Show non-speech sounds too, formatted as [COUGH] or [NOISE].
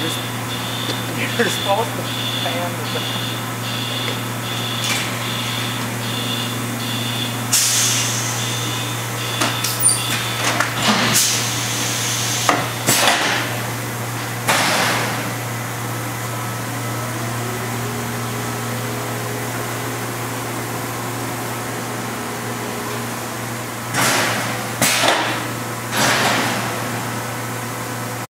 You're, [LAUGHS] you're supposed to fan the